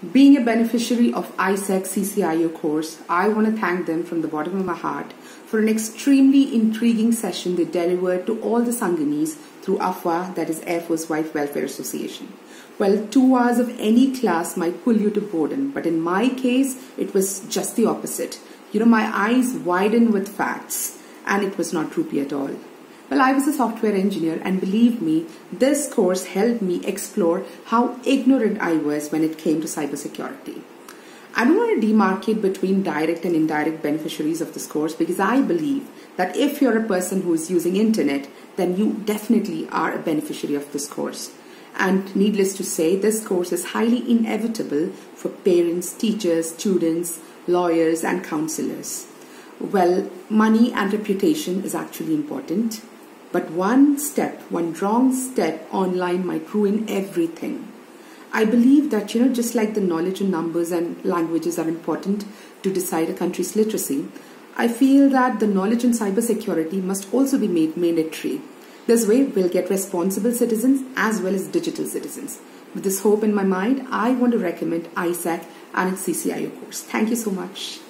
Being a beneficiary of ISAC CCIO course, I want to thank them from the bottom of my heart for an extremely intriguing session they delivered to all the Sanginis through AFWA, that is Air Force Wife Welfare Association. Well, two hours of any class might pull you to boredom, but in my case, it was just the opposite. You know, my eyes widened with facts, and it was not droopy at all. Well, I was a software engineer, and believe me, this course helped me explore how ignorant I was when it came to cybersecurity. I don't want to demarcate between direct and indirect beneficiaries of this course because I believe that if you're a person who is using internet, then you definitely are a beneficiary of this course. And needless to say, this course is highly inevitable for parents, teachers, students, lawyers, and counselors. Well, money and reputation is actually important. But one step, one wrong step online might ruin everything. I believe that, you know, just like the knowledge in numbers and languages are important to decide a country's literacy, I feel that the knowledge in cybersecurity must also be made mandatory. This way, we'll get responsible citizens as well as digital citizens. With this hope in my mind, I want to recommend ISAC and its CCIO course. Thank you so much.